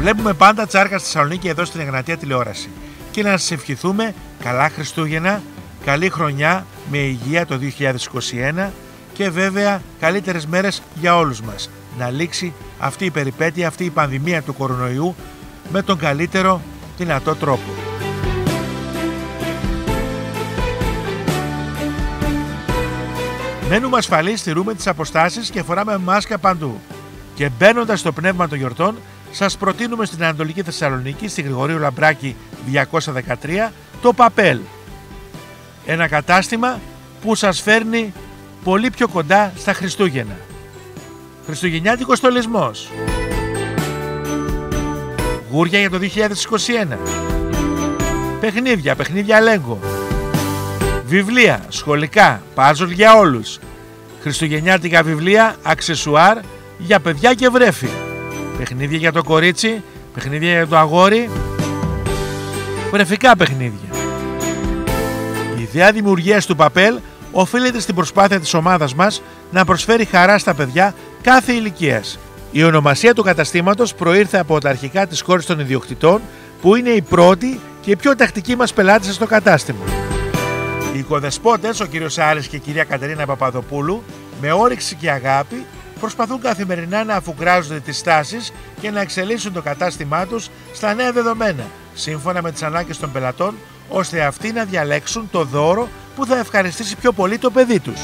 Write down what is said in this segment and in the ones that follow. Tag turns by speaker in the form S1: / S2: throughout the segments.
S1: Βλέπουμε πάντα τσάρκα στη Θεσσαλονίκη εδώ στην Εγνατία τηλεόραση. Και να σας ευχηθούμε καλά Χριστούγεννα, καλή χρονιά με υγεία το 2021 και βέβαια καλύτερες μέρες για όλους μας. Να λήξει αυτή η περιπέτεια, αυτή η πανδημία του κορονοϊού με τον καλύτερο δυνατό τρόπο. Μένουμε ασφαλείς, στηρούμε τις αποστάσεις και φοράμε μάσκα παντού. Και μπαίνοντας στο πνεύμα των γιορτών, σας προτείνουμε στην Ανατολική Θεσσαλονίκη, στη Γρηγορίου Λαμπράκη 213, το Παπέλ. Ένα κατάστημα που σας φέρνει πολύ πιο κοντά στα Χριστούγεννα. Χριστουγεννιάτικος στολισμός. Γούρια για το 2021. Παιχνίδια, παιχνίδια λέγκο. Βιβλία, σχολικά, πάζολ για όλους. Χριστουγεννιάτικα βιβλία, αξεσουάρ για παιδιά και βρέφη. Παιχνίδια για το κορίτσι, παιχνίδια για το αγόρι. Βρεφικά παιχνίδια. Η ιδέα δημιουργίας του Παπέλ οφείλεται στην προσπάθεια της ομάδας μας να προσφέρει χαρά στα παιδιά κάθε ηλικίας. Η ονομασία του καταστήματος προήρθε από τα αρχικά της κόρης των ιδιοκτητών που είναι η πρώτη και η πιο τακτική μας πελάτησα στο κατάστημα. Οι οικοδεσπότες, ο κύριος Άρης και η κυρία Κατερίνα Παπαδοπούλου, με όρεξη και αγάπη, προσπαθούν καθημερινά να αφουγκράζονται τις στάσεις και να εξελίσσουν το κατάστημά τους στα νέα δεδομένα, σύμφωνα με τις ανάγκες των πελατών, ώστε αυτοί να διαλέξουν το δώρο που θα ευχαριστήσει πιο πολύ το παιδί τους.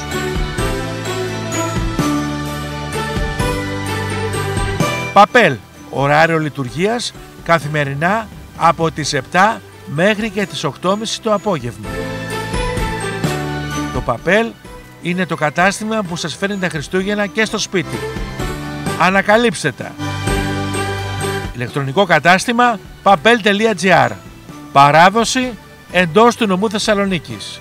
S1: Παπέλ, ωράριο λειτουργίας, καθημερινά από τις 7 μέχρι και τις 8.30 το απόγευμα. Το Παπέλ είναι το κατάστημα που σας φέρνει τα Χριστούγεννα και στο σπίτι. Ανακαλύψτε τα. Ηλεκτρονικό κατάστημα papel.gr Παράδοση εντός του νομού Θεσσαλονίκης.